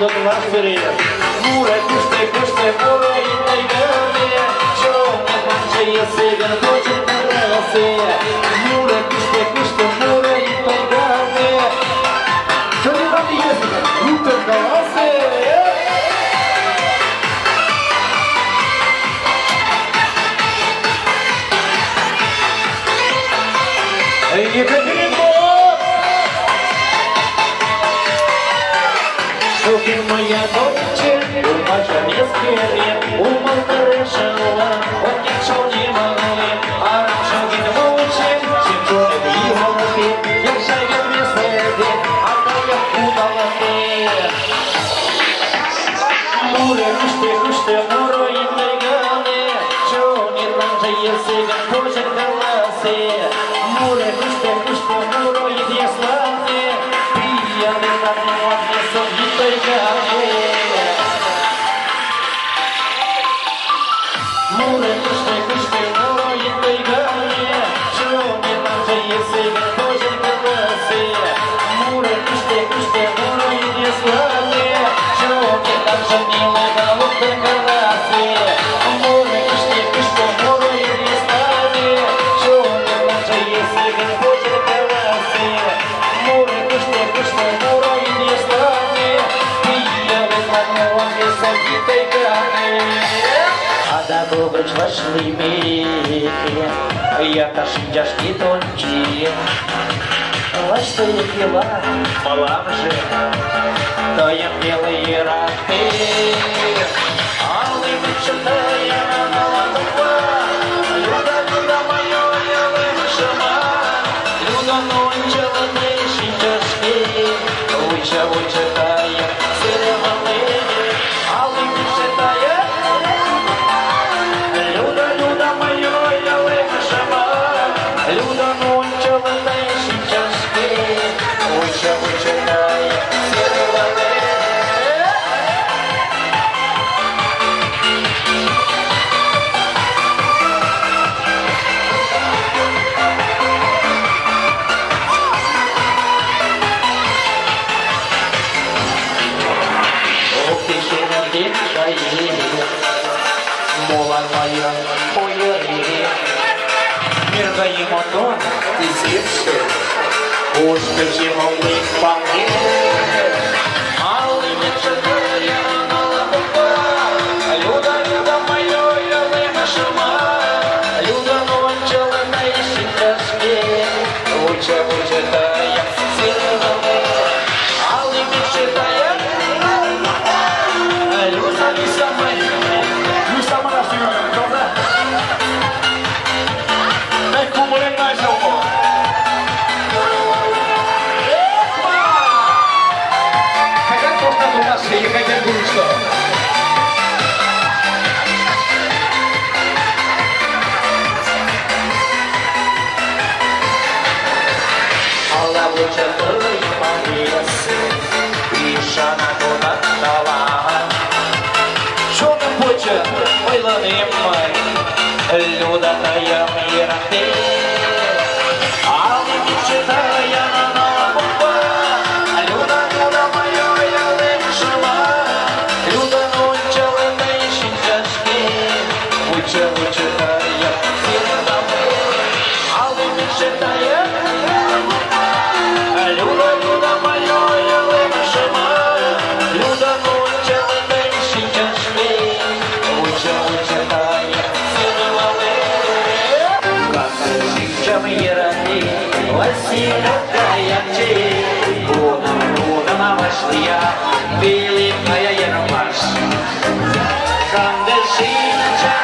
Lord last Руки моя дочь, умача не скерет, умал решила, вот я шел не могу, а нам шел не лучше, чем чудом его руки, я шагал мне следы, а то я путала ты. Муре, руште, руште, муро, и тайгане, чё не там же, если Господь голосы, добрич вашлими реки, Якаш тяжкі тончі. Ваша пила, мала вже, то є білий раки, але ми читаємо. Стоїмо тут і зірши, успіхів ми вполне. Лучше будет так. Come а я є на марш. Там, де жіноча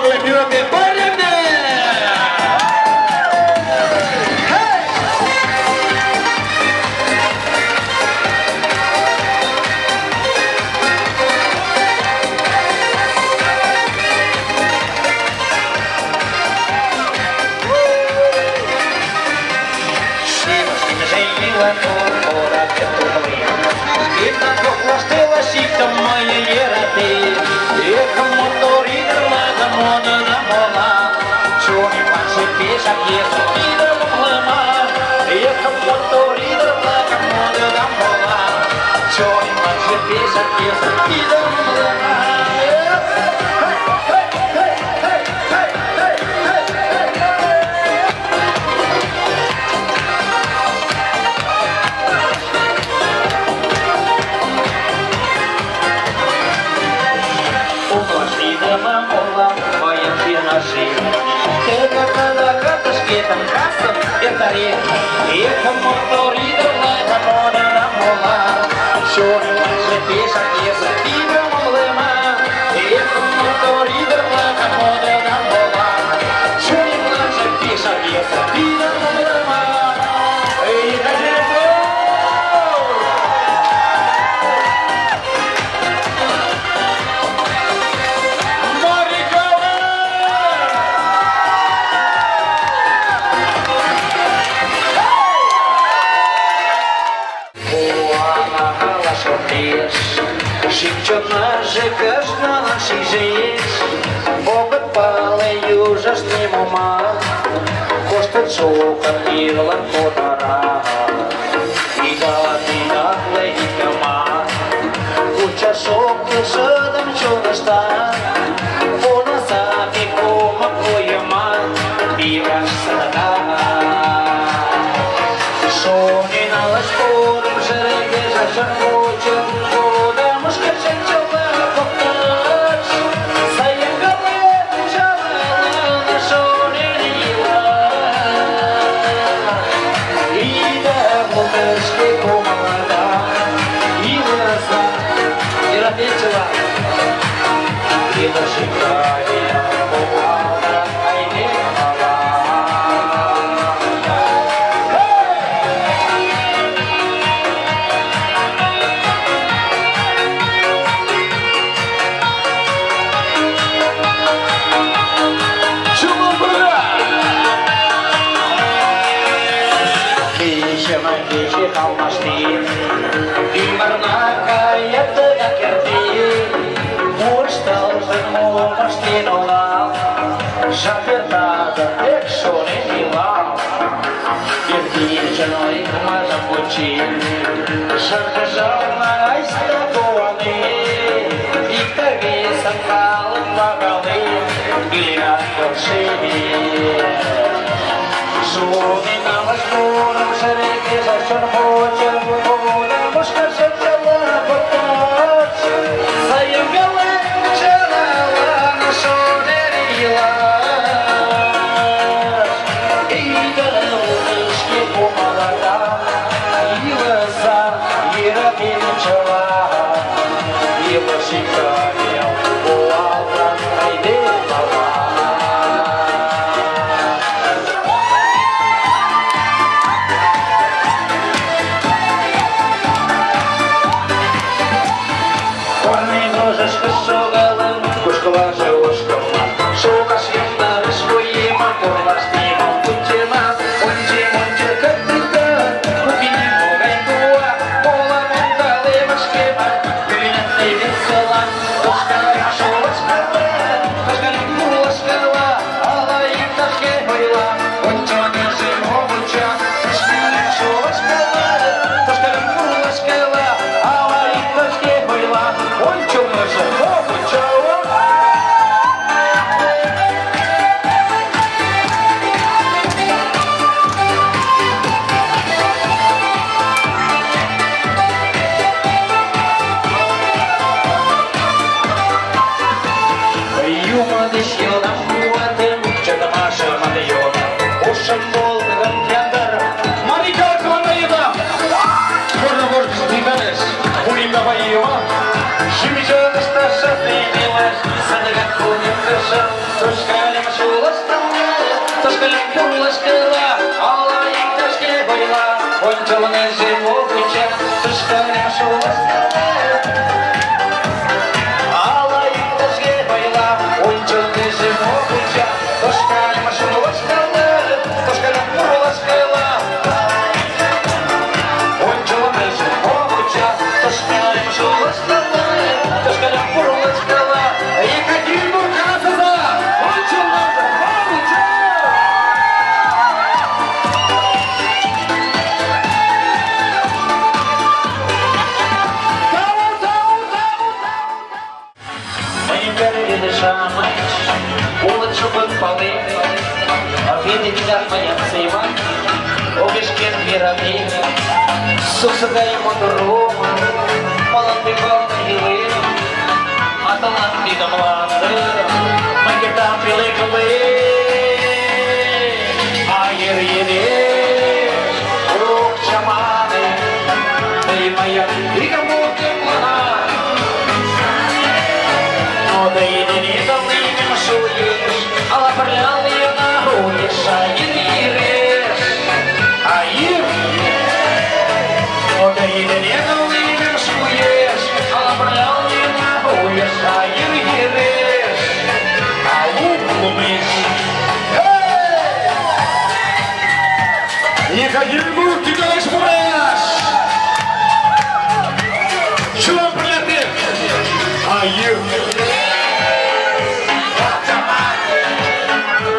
Public European Thank you. Светом красом янтаре Эхо моторида лайкамона на мола Черный же пешак еза пидом лыма Эхо моторида лайкамона sukan di lelangkota Kirkircanay Harapuchi Şarkıcağına işte doğanı İperi sakal bağalı Gülen kokşini Şunu inanmış durum şereke şaşırmacım Someone is involved, we check, just coming out, піранина, сусадаємо дорогу, молодиком на гілину, а талант піда мландина, макета піликоли, а гір-єри, рук чамани, ти моя ріка буде плана. Ну да єдині давним шуєш, але прляли я нагуєш, а Михаил Николаевич Мураш! Чувак, приятель! А you?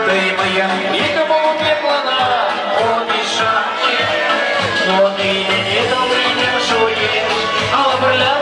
Ты моя никому не плана, он но ты не добрый не шуешь, а лабрилят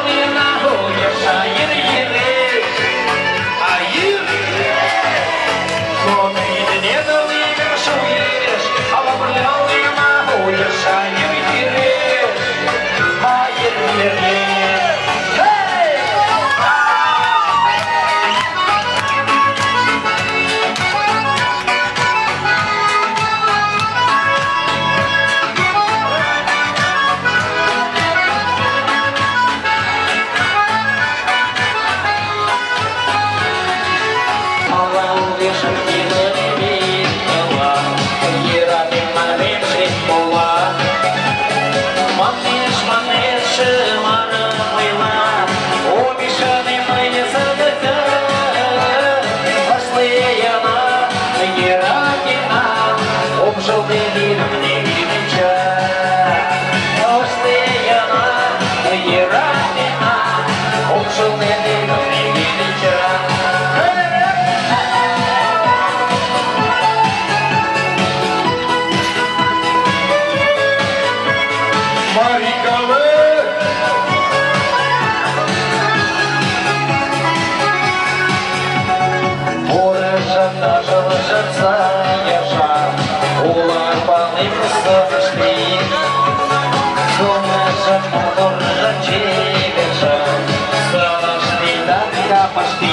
का